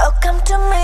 Oh, come to me.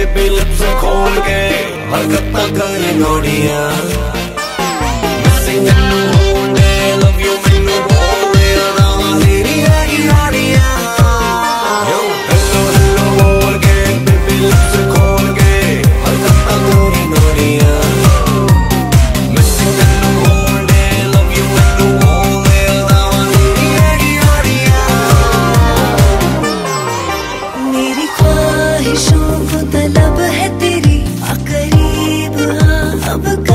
Baby lips खोल के हरकत करें नोडिया help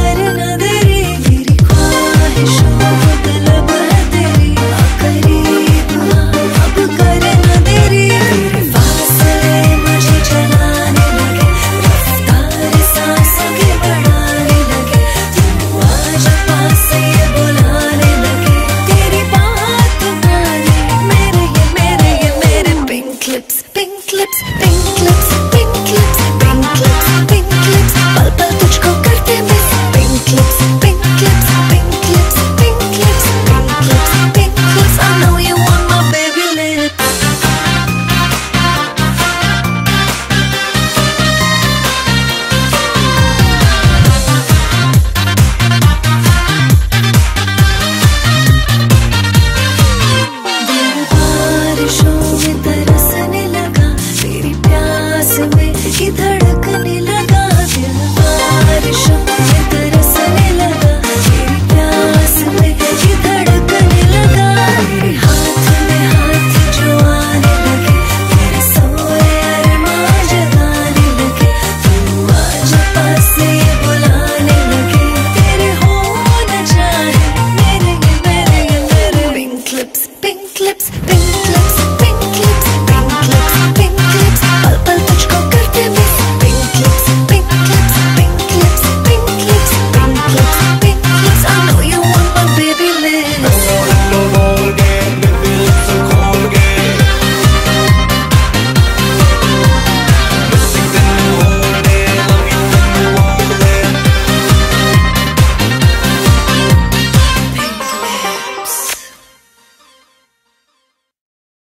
其他人跟你。